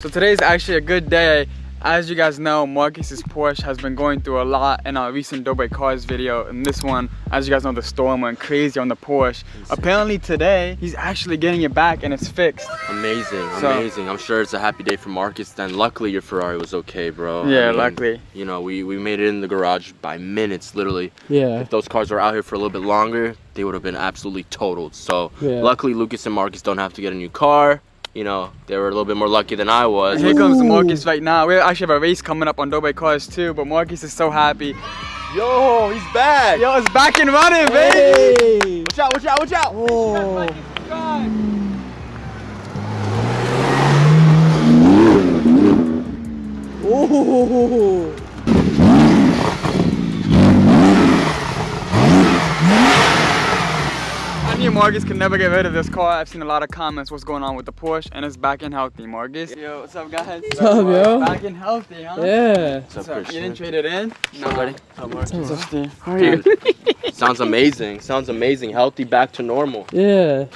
So today is actually a good day. As you guys know, Marcus's Porsche has been going through a lot in our recent Dobre Cars video. And this one, as you guys know, the storm went crazy on the Porsche. Apparently today, he's actually getting it back and it's fixed. Amazing, So- amazing. I'm sure it's a happy day for Marcus then. Luckily your Ferrari was okay, bro. I Yeah, mean, luckily. You know, we, we made it in the garage by minutes, literally. Yeah. If those cars were out here for a little bit longer, they would have been absolutely totaled. So Yeah. luckily Lucas and Marcus don't have to get a new car. You know, they were a little bit more lucky than I was. And here comes Marcus right now. We actually have a race coming up on Dobre Cars too, but Marcus is so happy. Yo, he's back! Yo, it's back and running, baby! Watch out, watch out, watch out! Oh. Oh. I knew Marcus could never get rid of this car. I've seen a lot of comments what's going on with the Porsche and it's back and healthy, Marcus. Yo, what's up guys? What's up, yo? Back and healthy, huh? Yeah. What's What's up, up? You didn't trade it in? What's up, buddy? What's up, Steve? How are you? Sounds amazing. Sounds amazing. Healthy, back to normal. Yeah.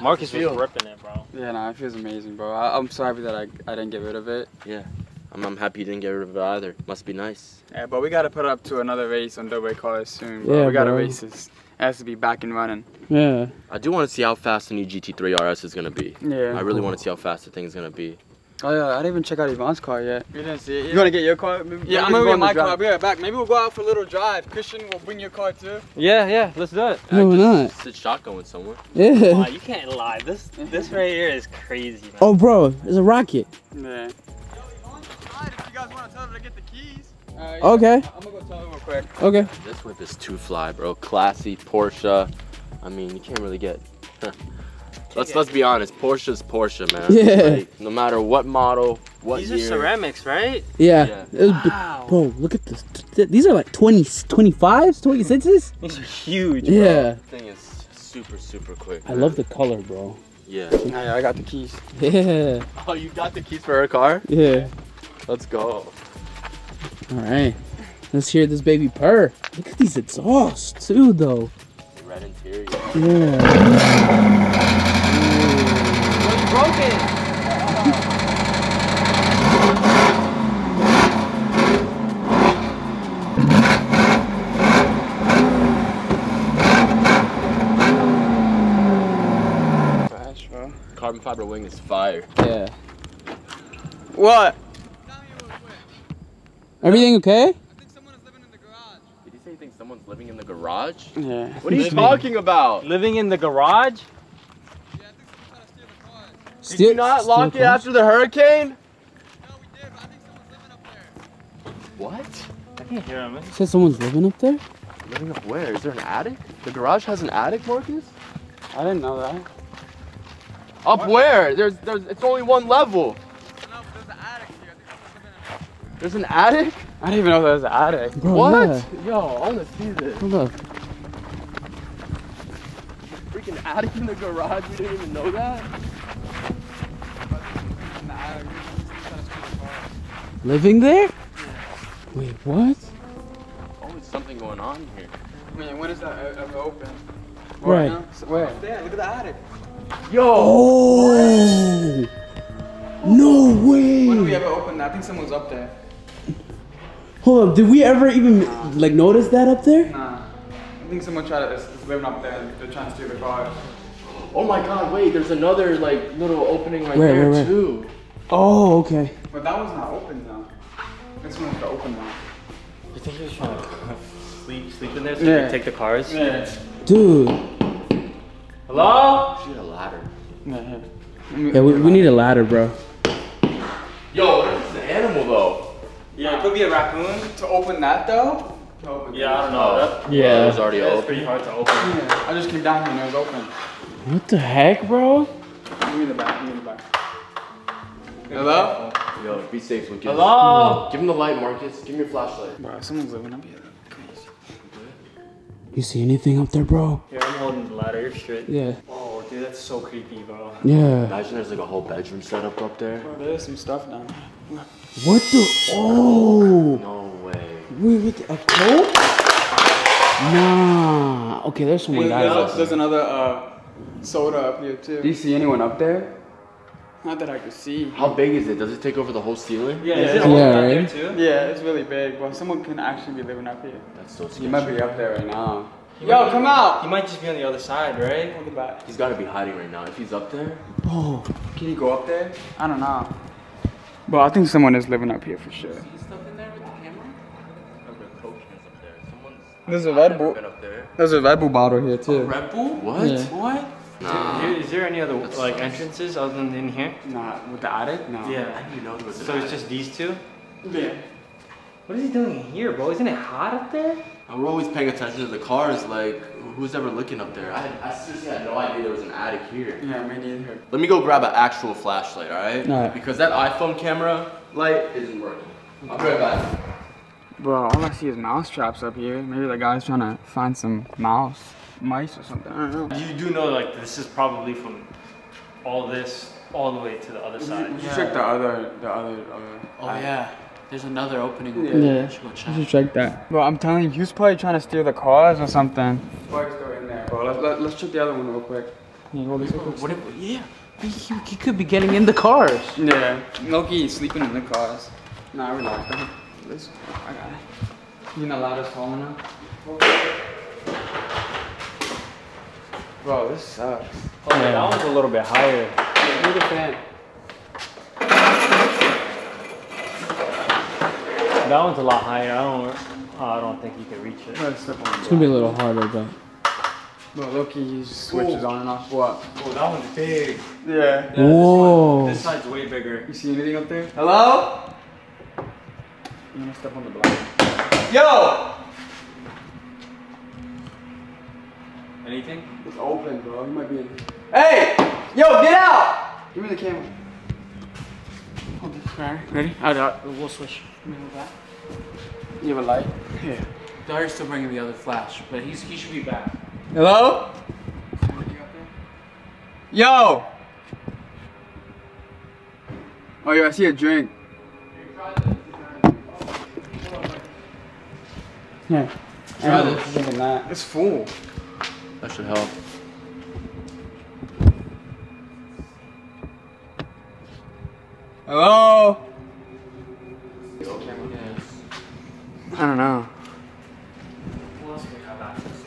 Marcus was Feel. ripping it, bro. Yeah, no, it feels amazing, bro. I, I'm so happy that I, I didn't get rid of it. Yeah. I'm, I'm happy you didn't get rid of it either. Must be nice. Yeah, but we gotta put it up to another race on Dobre Cars soon, bro. Yeah, we gotta bro. race this. It has to be back and running. Yeah. I do want to see how fast the new GT3 RS is gonna be. Yeah. I really want to see how fast the thing's gonna be. Oh yeah, I didn't even check out Ivan's car yet. You didn't see it? You wanna get your car? Yeah, I'm gonna get my car. I'll be right back. Maybe we'll go out for a little drive. Christian will bring your car too. Yeah, yeah, let's do it. No, I we're just not. Sit shotgun with someone. Yeah. Wow, you can't lie. This this right here is crazy, man. Oh, bro, it's a rocket. Yeah. If you guys want to tell her to get the keys. Okay. I'm gonna go tell her real quick. Okay. This whip is too fly, bro. Classy Porsche. I mean, you can't really get. let's let's be honest. Porsche's Porsche, man. Yeah. Like, no matter what model, what These year. are ceramics, right? Yeah. Yeah. It was bi- Wow. bro, look at this. These are like 20, 25s, 26s? These are huge. bro. Yeah. Thing is super super quick. I man. love the color, bro. Yeah. Yeah, I got the keys. Yeah. Oh, you got the keys for her car? Yeah. Let's go. All right. Let's hear this baby purr. Look at these exhausts, too, though. Red interior. Yeah. Crash, bro. Carbon fiber wing is fire. Yeah. What? Everything okay? I think someone is living in the garage. Did you say you think someone's living in the garage? Yeah. What are you Living. talking about? Living in the garage? Yeah, I think someone's trying to steal the car. Did you not lock it after the hurricane? No, we did, but I think someone's living up there. What? I can't hear him. You Said someone's living up there? Living up where? Is there an attic? The garage has an attic, Marcus? I didn't know that. Up where? There's, there's, it's only one level. No, but there's an attic here. I think someone's living in There's an attic? I didn't even know there was an attic. Bro, what? yeah. Yo, I wanna see this. Hold up. Freaking attic in the garage. We didn't even know that. In the attic. Someone's trying to steal the car. Living there? Wait, what? Always something going on here. I mean, when is that ever open? Right. now? So- Where? There, look at the attic. Yo! Oh! No way! When do we way! ever open that? I think someone's up there. Hold up, did we ever even like notice that up there? Nah. I think someone tried to, is, is living up there they're trying to steal the car. Oh my god, wait, there's another like little opening right Where, there where, where? too. Oh, okay. But that one's not open though. This one's the open one. You think he was trying to sleep sleep in there so Yeah. you can take the cars? Yeah. Dude. Hello? She had a ladder. Yeah, Yeah, we, we need a ladder, bro. Yo, what if it's an animal though? Yeah, it could be a raccoon. To open that though? To open Yeah, I don't know. Oh. That, Yeah. it was already that's open. It's pretty hard to open. Yeah. I just came down here and it was open. What the heck, bro? Give me the back, give me the back. Hello? Yo, be safe, Lucas. Hello? Give him the light, Marcus. Give him your flashlight. Bro, someone's living up here. Crazy. You see anything up there, bro? Yeah, I'm holding the ladder. You're straight. Yeah. Oh, dude, that's so creepy, bro. Yeah. Imagine there's like a whole bedroom set up up there. Bro, there's some stuff down there. What the? Oh! No way. Wait, wait, a coat? Nah. Okay, there's someone There's, got there's another uh, soda up here too. Do you see anyone up there? Not that I could see. How big is it? Does it take over the whole ceiling? Yeah, Yeah, is it yeah, right? there too? Yeah, it's really big. Well, someone can actually be living up here. That's so You scary. might be up there right now. He Yo, might- come out! He might just be on the other side, right? Look at that. He's got to be hiding right now. If he's up there, Oh, Can he go up there? I don't know. But I think someone is living up here for sure. he's stuff in there with the camera? There's a Red Bull. There. There's a Red Bull bottle here too. Red Bull? What? Yeah. What? Nah. Is, is there any other like entrances other than in here? Nah, with the attic? No. I Yeah. didn't know there was So it's attic. just these two? Yeah. What is he doing here, bro? Isn't it hot up there? We're always paying attention to the cars. Like, who's ever looking up there? I, I seriously had no idea there was an attic here. Yeah, me neither. Let me go grab an actual flashlight, alright? Alright. Because that iPhone camera light isn't working. I'll be right back. Bro, all I see is mouse traps up here. Maybe the guy's trying to find some mouse, mice or something. I don't know. You do know like this is probably from all this all the way to the other side. You should check the other, the other, other. Oh yeah. There's another opening. Yeah. Yeah. Should go check. You should check that. Bro, I'm telling you, he was probably trying to steal the cars or something. Probably still in there, bro. Let's, let, let's check the other one real quick. Can you this? What if, yeah. He, he, he could be getting in the cars. Yeah, Loki is sleeping in the cars. Nah, relax. I- Listen, I got it. You know, ladder's falling now. Bro, this sucks. Oh, yeah, that one's a little bit higher. Look at fan. That one's a lot higher. I don't. oh, I don't think you can reach it. Let's step on It's gonna be a little harder, but. Bro, Loki he just switches on and off. What? Oh, that one's big. Yeah. Yeah, this Whoa. one- This side's way bigger. You see anything up there? Hello? You wanna step on the block? Yo! Anything? It's open, bro. You might be in. Hey! Yo, get out! Give me the camera. Hold this. Alright, ready? Alright, alright, we'll switch. Give me that. You have a light? Yeah. Darius still bringing the other flash, but he's he should be back. Hello? Yo! Oh, yeah, I see a drink. Yeah. Try I'm this. that. It's full. That should help. Hello? I don't know. Who else have this?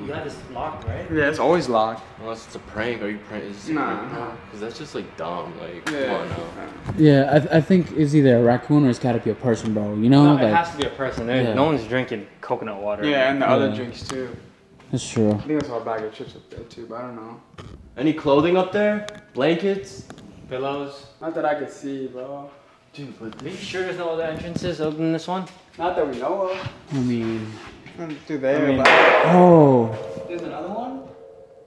You got this locked, right? Yeah, it's always locked. Unless it's a prank, are you prank? Is Nah. Because that's just like dumb. Like, come Yeah. on now. Yeah, I, th- I think it's either a raccoon or it's gotta be a person, bro. You know, No, like it has to be a person. Yeah. no one's drinking coconut water. Yeah, and the other drinks too. that's true. I think that's our bag of chips up there too, but I don't know. Any clothing up there? Blankets? Pillows. Not that I could see, bro. Dude, but Are you sure there's no other entrances other than this one? Not that we know of. I mean, Through there, I mean- oh, there's another one.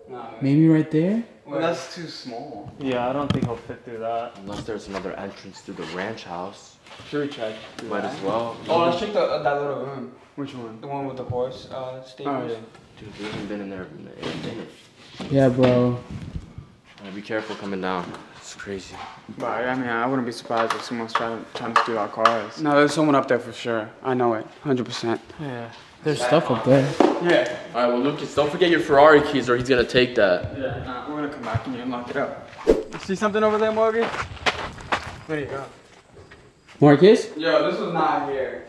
No, maybe right there. well, that's too small. Yeah, I don't think he'll fit through that. unless there's another entrance through the ranch house, Should we check? through might that? as well. Oh, let's check the, uh, that little room. Which one? The one with the horse uh, stables. Oh yeah. Dude, we haven't been in there in a minute. Yeah, bro. Uh, be careful coming down. It's crazy. But I mean, I wouldn't be surprised if someone's trying to trying to steal our cars. No, there's someone up there for sure. I know it, hundred percent. Yeah. There's stuff up there. Yeah. All right, well, Lucas, don't forget your Ferrari keys, or he's gonna take that. Yeah. Nah, we're gonna come back and you unlock it up. You see something over there, Morgan? There you go. Marcus, Yo, this was not here.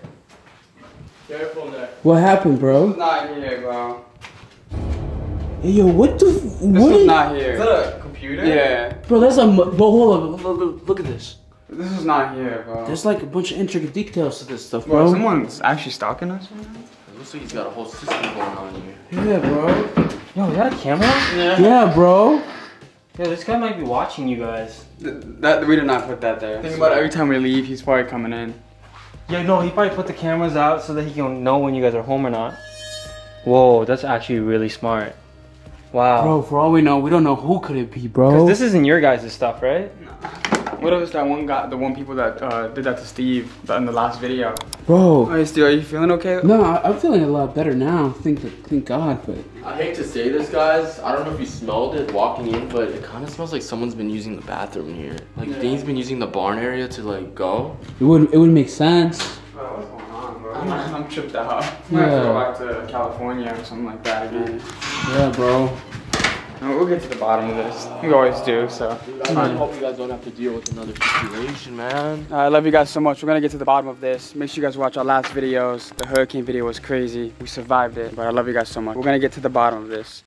Careful there. what happened, This bro? was not here, bro. Hey, yo, what the? f- This What? was not here. a computer? Yeah. bro, that's a. mo- Bro, hold on. Look, look, look, look at this. This is not here, bro. There's like a bunch of intricate details to this stuff, Bro, bro. someone's actually stalking us. Right It looks like he's got a whole system going on here. Yeah, bro. Yo, is that a camera? Yeah, bro. Yo, this guy might be watching you guys. Th- That we did not put that there. Think about it, every time we leave, he's probably coming in. Yeah, no, he probably put the cameras out so that he can know when you guys are home or not. Whoa, that's actually really smart. Wow. Bro, for all we know, we don't know who could it be, bro. Because this isn't your guys' stuff, right? What if it's that one guy, the one people that uh, did that to Steve in the last video? bro. Hey, Steve, are you feeling okay? No, I- I'm feeling a lot better now. Thank, thank God, but I hate to say this, guys. I don't know if you smelled it walking in, but it kind of smells like someone's been using the bathroom here. Like Dean's been using the barn area to like go. it would it would make sense. Bro, what's going on, bro? I'm, I'm tripped out. I'm gonna have to uh, go back to California or something like that again. Yeah, bro. And we'll get to the bottom of this. We always do, so. I hope you guys don't have to deal with another situation, man. I love you guys so much. We're gonna get to the bottom of this. Make sure you guys watch our last videos. The hurricane video was crazy. We survived it, but I love you guys so much. We're gonna get to the bottom of this.